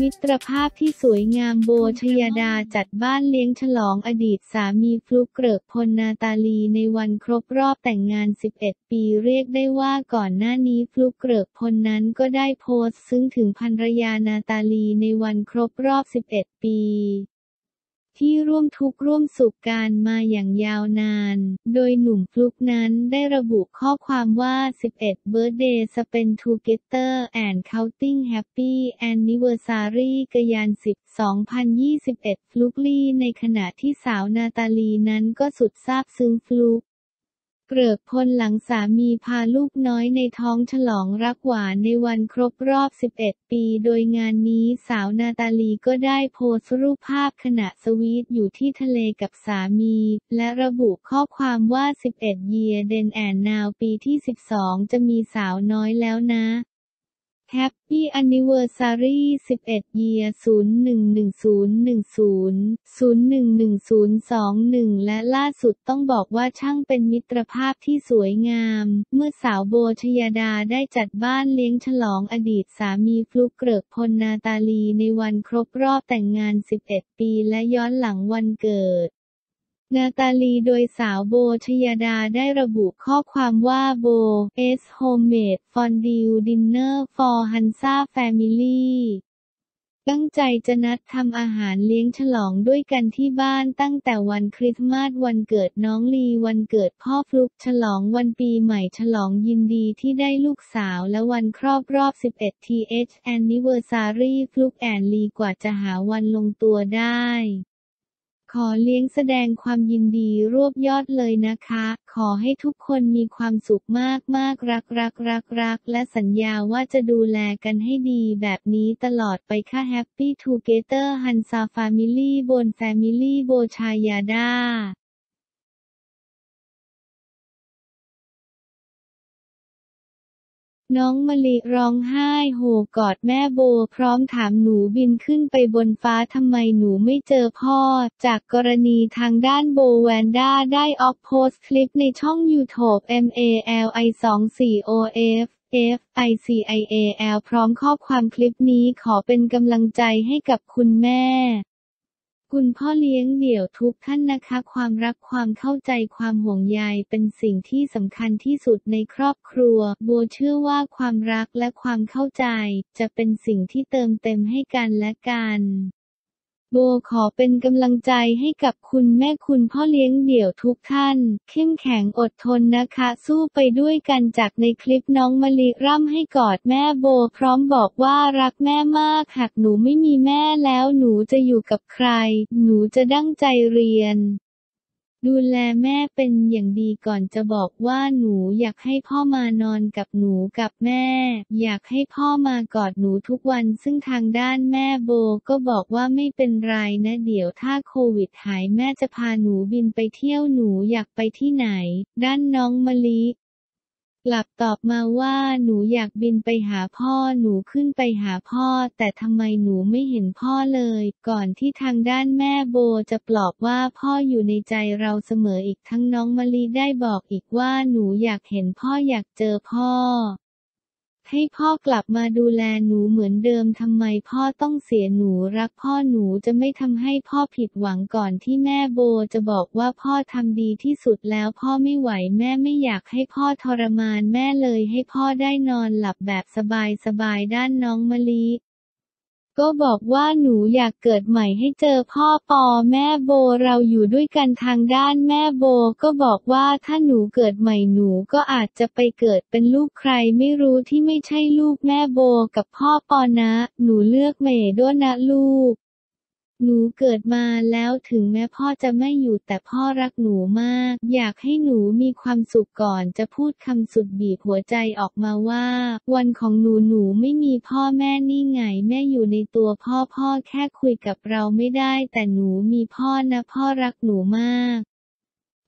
มิตรภาพที่สวยงามโบชยดาจัดบ้านเลี้ยงฉลองอดีตสามีฟลุกเกริกพลนาตาลีในวันครบรอบแต่งงาน 11 ปีเรียกได้ว่าก่อนหน้านี้ฟลุกเกริกพลนั้นก็ได้โพสต์ ซึ้งถึงภรรยานาตาลีในวันครบรอบ 11 ปี ที่ร่วมทุกข์ร่วมสุขกันมาอย่างยาวนาน โดยหนุ่มฟลุกนั้นได้ระบุข้อความว่า 11 Birthday Spend Together and Counting Happy Anniversary กยาน 10 2021 ฟลุกลี่ในขณะที่สาวนาตาลีนั้นก็สุดซาบซึ้งฟลุก เกลือกพลหลังสามีพาลูกน้อยในท้องฉลองรักหวานในวันครบรอบ 11 ปี โดยงานนี้สาวนาตาลีก็ได้โพสต์รูปภาพขณะสวีทอยู่ที่ทะเลกับสามี และระบุข้อความว่า 11 Year Den and Now ปีที่ 12 จะมีสาวน้อยแล้วนะ Happy Anniversary 11 Year 011010 011021 และล่าสุดต้องบอกว่าช่างเป็นมิตรภาพที่สวยงาม เมื่อสาวโบชยดาได้จัดบ้านเลี้ยงฉลองอดีตสามีฟลุกเกริกพลนาตาลีในวันครบรอบแต่งงาน 11 ปีและย้อนหลังวันเกิด นาตาลีโดยสาวโบชยดาได้ระบุข้อความว่าโบ S Homemade Fondue Dinner for Hansa Family ตั้งใจจะนัดทำอาหารเลี้ยงฉลองด้วยกันที่บ้านตั้งแต่วันคริสต์มาสวันเกิดน้องลีวันเกิดพ่อฟลุกฉลองวันปีใหม่ฉลองยินดีที่ได้ลูกสาวและวันครอบรอบ 11 th anniversary ฟลุกแอนลีกว่าจะหาวันลงตัวได้ ขอเลี้ยงแสดงความยินดีรวบยอดเลยนะคะ ขอให้ทุกคนมีความสุขมากมากรักรักรักรักและสัญญาว่าจะดูแลกันให้ดีแบบนี้ตลอดไปค่ะ happy together หรรษา family one family โบชญาดา น้องมะลิร้องไห้โหกอดแม่โบพร้อมถามหนูบินขึ้นไปบนฟ้าทำไมหนูไม่เจอพ่อ จากกรณีทางด้านโบแวนด้าได้ออกโพสต์คลิปในช่องยูทูบ MALI24OF FICIAL พร้อมข้อความคลิปนี้ขอเป็นกำลังใจให้กับคุณแม่ คุณพ่อเลี้ยงเดี่ยวทุกท่านนะคะ ความรักความเข้าใจความห่วงใยเป็นสิ่งที่สำคัญที่สุดในครอบครัว โบเชื่อว่าความรักและความเข้าใจ จะเป็นสิ่งที่เติมเต็มให้กันและกัน โบขอเป็นกำลังใจให้กับคุณแม่คุณพ่อเลี้ยงเดี่ยวทุกท่าน เข้มแข็งอดทนนะคะ สู้ไปด้วยกันจากในคลิปน้องมะลิร่ำให้กอดแม่โบ พร้อมบอกว่ารักแม่มาก หากหนูไม่มีแม่แล้วหนูจะอยู่กับใคร หนูจะดั้งใจเรียน ดูแลแม่เป็นอย่างดีก่อนจะบอกว่าหนูอยากให้พ่อมานอนกับหนูกับแม่ อยากให้พ่อมากอดหนูทุกวัน ซึ่งทางด้านแม่โบก็บอกว่าไม่เป็นไรนะเดี๋ยวถ้าโควิดหายแม่จะพาหนูบินไปเที่ยวหนูอยากไปที่ไหน ด้านน้องมะลิ กลับตอบมาว่าหนูอยากบินไปหาพ่อหนูขึ้นไปหาพ่อ แต่ทำไมหนูไม่เห็นพ่อเลย ก่อนที่ทางด้านแม่โบจะปลอบว่าพ่ออยู่ในใจเราเสมออีกทั้งน้องมะลิได้บอกอีกว่าหนูอยากเห็นพ่ออยากเจอพ่อ ให้พ่อกลับมาดูแลหนูเหมือนเดิมทำไมพ่อต้องเสียหนูรักพ่อหนูจะไม่ทำให้พ่อผิดหวังก่อนที่แม่โบจะบอกว่าพ่อทำดีที่สุดแล้วพ่อไม่ไหวแม่ไม่อยากให้พ่อทรมานแม่เลยให้พ่อได้นอนหลับแบบสบายๆด้านน้องมะลิ ก็บอกว่าหนูอยากเกิดใหม่ให้เจอพ่อปอแม่โบเราอยู่ด้วยกันทางด้านแม่โบก็บอกว่าถ้าหนูเกิดใหม่หนูก็อาจจะไปเกิดเป็นลูกใครไม่รู้ที่ไม่ใช่ลูกแม่โบกับพ่อปอนะ หนูเลือกเมย์ด้วยนะลูก หนูเกิดมาแล้วถึงแม้พ่อจะไม่อยู่แต่พ่อรักหนูมาก อยากให้หนูมีความสุขก่อนจะพูดคำสุดบีบหัวใจออกมาว่า วันของหนูหนูไม่มีพ่อแม่นี่ไงแม่อยู่ในตัวพ่อพ่อแค่คุยกับเราไม่ได้ แต่หนูมีพ่อนะพ่อรักหนูมาก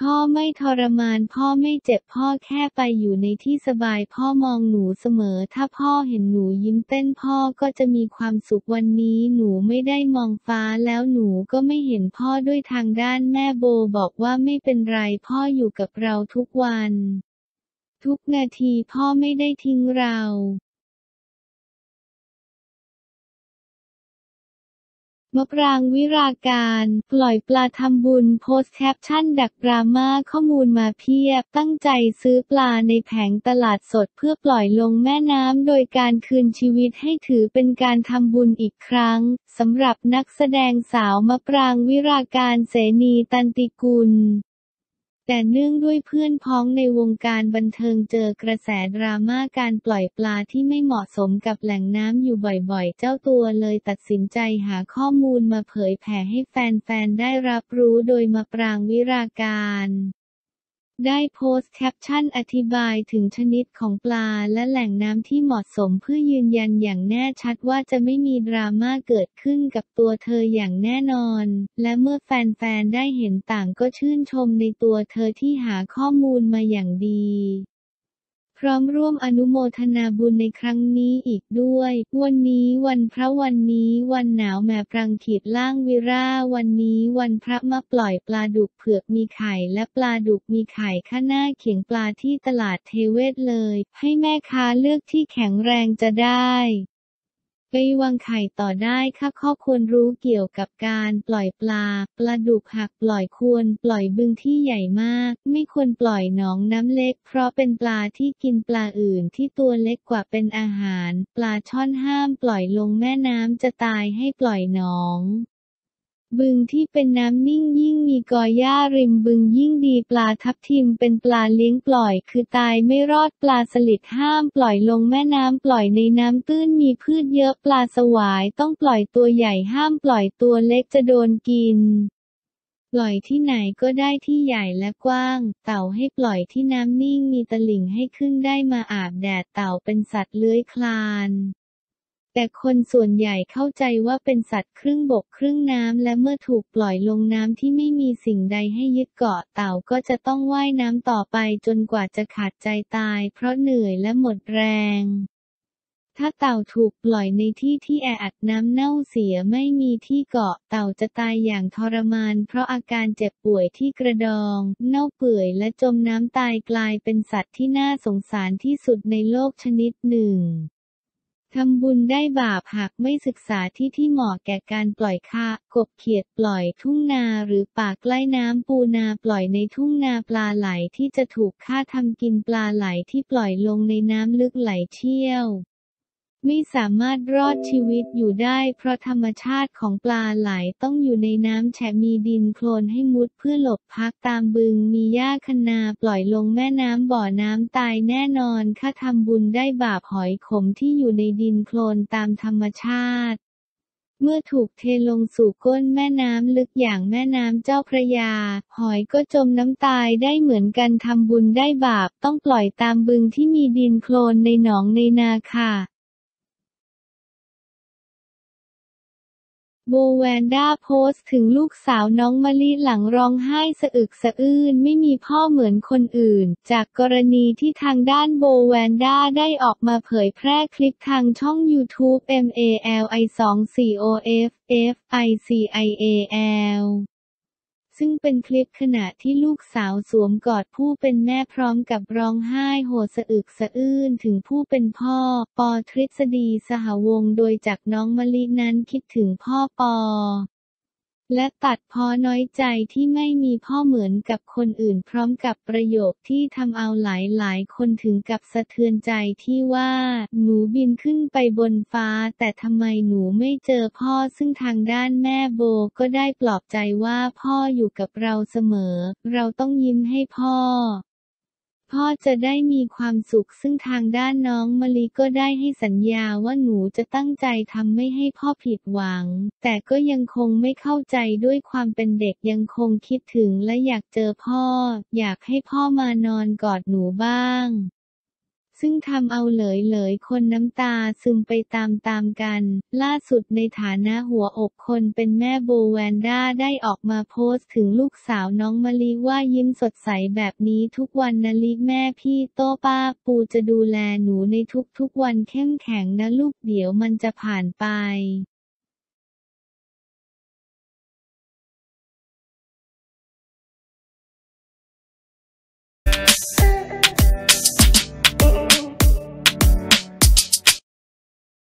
พ่อไม่ทรมาน พ่อไม่เจ็บพ่อแค่ไปอยู่ในที่สบาย พ่อมองหนูเสมอ ถ้าพ่อเห็นหนูยิ้มเต้นพ่อก็จะมีความสุขวันนี้ หนูไม่ได้มองฟ้าแล้วหนูก็ไม่เห็นพ่อด้วยทางด้านแม่โบบอกว่าไม่เป็นไรพ่ออยู่กับเราทุกวัน ทุกนาทีพ่อไม่ได้ทิ้งเรา มะปรางวิรากานต์ ปล่อยปลาทำบุญโพสแคปชั่นดักดราม่าข้อมูลมาเพียบ ตั้งใจซื้อปลาในแผงตลาดสดเพื่อปล่อยลงแม่น้ำโดยการคืนชีวิตให้ถือเป็นการทำบุญอีกครั้งสำหรับนักแสดงสาวมะปรางวิรากานต์เสณีตันติกุล แต่เนื่องด้วยเพื่อนพ้องในวงการบันเทิงเจอกระแสดราม่าการปล่อยปลาที่ไม่เหมาะสมกับแหล่งน้ำอยู่บ่อยๆ เจ้าตัวเลยตัดสินใจหาข้อมูลมาเผยแผ่ให้แฟนๆ ได้รับรู้โดยมาปรางวิราการ ได้โพสต์แคปชั่นอธิบายถึงชนิดของปลาและแหล่งน้ำที่เหมาะสมเพื่อยืนยันอย่างแน่ชัดว่าจะไม่มีดราม่าเกิดขึ้นกับตัวเธออย่างแน่นอน และเมื่อแฟนๆ ได้เห็นต่างก็ชื่นชมในตัวเธอที่หาข้อมูลมาอย่างดี ร้อมร่วมอนุโมทนาบุญในครั้งนี้อีกด้วย วันนี้วันพระวันนี้ วันหนาวแม่ปรังขีดล่างวิราวันนี้วันพระมาปล่อยปลาดุกเผือกมีไข่และปลาดุกมีไข่ข้าหน้าเขียงปลาที่ตลาดเทเวศเลย ให้แม่ค้าเลือกที่แข็งแรงจะได้ ไปวางไข่ต่อได้ค่ะข้อควรรู้เกี่ยวกับการปล่อยปลา ปลาดุกหักปล่อยควรปล่อยบึงที่ใหญ่มาก ไม่ควรปล่อยหนองน้ำเล็ก เพราะเป็นปลาที่กินปลาอื่นที่ตัวเล็กกว่าเป็นอาหาร ปลาช่อนห้ามปล่อยลงแม่น้ำจะตายให้ปล่อยหนอง บึงที่เป็นน้ำนิ่งยิ่งมีกอหญ้าริมบึงยิ่งดีปลาทับทิมเป็นปลาเลี้ยงปล่อย คือตายไม่รอดปลาสลิดห้ามปล่อยลงแม่น้ำปล่อยในน้ำตื้นมีพืชเยอะปลาสวายต้องปล่อยตัวใหญ่ห้ามปล่อยตัวเล็กจะโดนกิน ปล่อยที่ไหนก็ได้ที่ใหญ่และกว้าง เต่าให้ปล่อยที่น้ำนิ่งมีตลิ่งให้ขึ้นได้มาอาบแดดเต่าเป็นสัตว์เลื้อยคลาน แต่คนส่วนใหญ่เข้าใจว่าเป็นสัตว์ครึ่งบกครึ่งน้ำและเมื่อถูกปล่อยลงน้ำที่ไม่มีสิ่งใดให้ยึดเกาะเต่าก็จะต้องว่ายน้ำต่อไปจนกว่าจะขาดใจตาย เพราะเหนื่อยและหมดแรง ถ้าเต่าถูกปล่อยในที่ที่แออัดน้ำเน่าเสียไม่มีที่เกาะเต่าจะตายอย่างทรมาน เพราะอาการเจ็บป่วยที่กระดอง เน่าเปื่อยและจมน้ำตายกลายเป็นสัตว์ที่น่าสงสารที่สุดในโลกชนิดหนึ่ง ทำบุญได้บาปหากไม่ศึกษาที่ที่เหมาะแก่การปล่อยค่ากบเขียดปล่อยทุ่งนาหรือป่าใกล้น้ำปูนาปล่อยในทุ่งนาปลาไหลที่จะถูกฆ่าทำกินปลาไหลที่ปล่อยลงในน้ำลึกไหลเชี่ยว ไม่สามารถรอดชีวิตอยู่ได้ เพราะธรรมชาติของปลาไหลต้องอยู่ในน้ำแฉะมีดินโคลนให้มุดเพื่อหลบพักตามบึงมีหญ้าคนาปล่อยลงแม่น้ำบ่อน้ำตายแน่นอนค่าทำบุญได้บาปหอยขมที่อยู่ในดินโคลนตามธรรมชาติเมื่อถูกเทลงสู่ก้นแม่น้ำลึกอย่างแม่น้ำเจ้าพระยา หอยก็จมน้ำตายได้เหมือนกันทำบุญได้บาปต้องปล่อยตามบึงที่มีดินโคลนในหนองในนาค่ะ โบแวนด้าโพสต์ถึงลูกสาวน้องมะลิหลังร้องไห้สะอึกสะอื้นไม่มีพ่อเหมือนคนอื่น จากกรณีที่ทางด้านโบแวนด้าได้ออกมาเผยแพร่คลิปทางช่อง YouTube MALI 2 COF FICIAL ซึ่งเป็นคลิปขณะที่ลูกสาวสวมกอดผู้เป็นแม่พร้อมกับร้องไห้โหสะอึกสะอื้นถึงผู้เป็นพ่อ ปอทฤษฎีสหวงโดยจากน้องมะลินั้นคิดถึงพ่อปอ และตัดพอน้อยใจที่ไม่มีพ่อเหมือนกับคนอื่นพร้อมกับประโยคที่ทำเอาหลายหลายคนถึงกับสะเทือนใจที่ว่า หนูบินขึ้นไปบนฟ้า แต่ทำไมหนูไม่เจอพ่อซึ่งทางด้านแม่โบก็ได้ปลอบใจว่าพ่ออยู่กับเราเสมอ เราต้องยิ้มให้พ่อ พ่อจะได้มีความสุขซึ่งทางด้านน้องมะลิก็ได้ให้สัญญาว่าหนูจะตั้งใจทำไม่ให้พ่อผิดหวัง แต่ก็ยังคงไม่เข้าใจด้วยความเป็นเด็กยังคงคิดถึงและอยากเจอพ่อ อยากให้พ่อมานอนกอดหนูบ้าง ซึ่งทำเอาเหลยเหลยคนน้ำตาซึมไปตามตามกัน ล่าสุดในฐานะหัวอกคนเป็นแม่โบแวนด้าได้ออกมาโพสต์ถึงลูกสาวน้องมะลิว่ายิ้มสดใสแบบนี้ทุกวันนะลิแม่พี่โตป้าปูจะดูแลหนูในทุกๆวันเข้มแข็งนะลูกเดี๋ยวมันจะผ่านไป